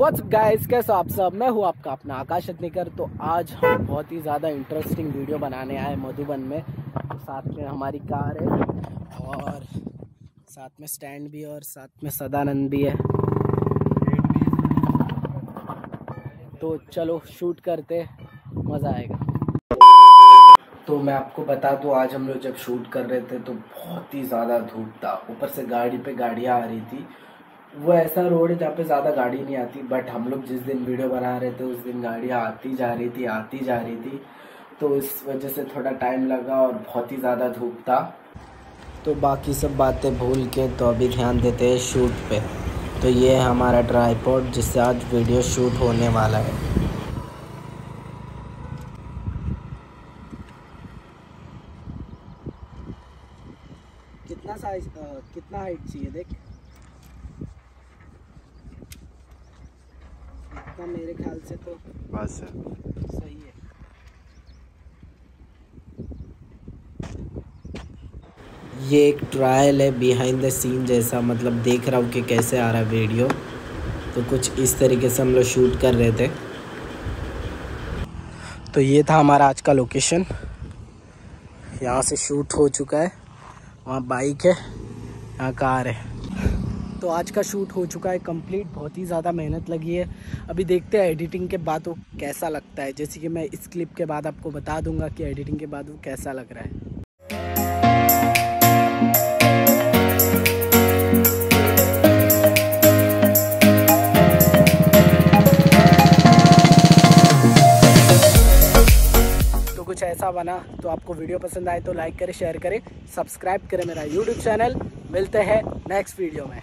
What's guys कैसे आप सब? मैं हूँ आपका अपना आकाश अतनेकर तो आज हम बहुत ही ज़्यादा इंटरेस्टिंग वीडियो बनाने आए मधुबन में। तो साथ में हमारी कार है और साथ में स्टैंड भी है और साथ में सदानंद भी है। तो चलो शूट करते मज़ा आएगा। तो मैं आपको बता दूँ, आज हम लोग जब शूट कर रहे थे तो बहुत ही ज़्यादा धूप था। ऊपर से गाड़ी पे गाड़ियाँ आ रही थी। वो ऐसा रोड है जहाँ पे ज़्यादा गाड़ी नहीं आती बट हम लोग जिस दिन वीडियो बना रहे थे, उस दिन गाड़ियाँ आती जा रही थी, आती जा रही थी। तो इस वजह से थोड़ा टाइम लगा और बहुत ही ज़्यादा धूप था। तो बाकी सब बातें भूल के तो अभी ध्यान देते हैं शूट पे। तो ये है हमारा ट्राईपोर्ट जिससे आज वीडियो शूट होने वाला है। कितना साइज़ कितना हाइट चाहिए देख? इतना मेरे ख्याल से तो। बस है सही है। ये एक ट्रायल है बिहाइंड द सीन जैसा मतलब देख रहा हूँ कि कैसे आ रहा है वीडियो तो कुछ इस तरीके से हम लोग शूट कर रहे थे। तो ये था हमारा आज का लोकेशन यहाँ से शूट हो चुका है। वहाँ बाइक है यहाँ कार है। तो आज का शूट हो चुका है कंप्लीट बहुत ही ज़्यादा मेहनत लगी है। अभी देखते हैं एडिटिंग के बाद वो कैसा लगता है। जैसे कि मैं इस क्लिप के बाद आपको बता दूँगा कि एडिटिंग के बाद वो कैसा लग रहा है। तो कुछ ऐसा बना तो आपको वीडियो पसंद आए तो लाइक करें शेयर करें सब्सक्राइब करें मेरा यूट्यूब चैनल मिलते हैं नेक्स्ट वीडियो में।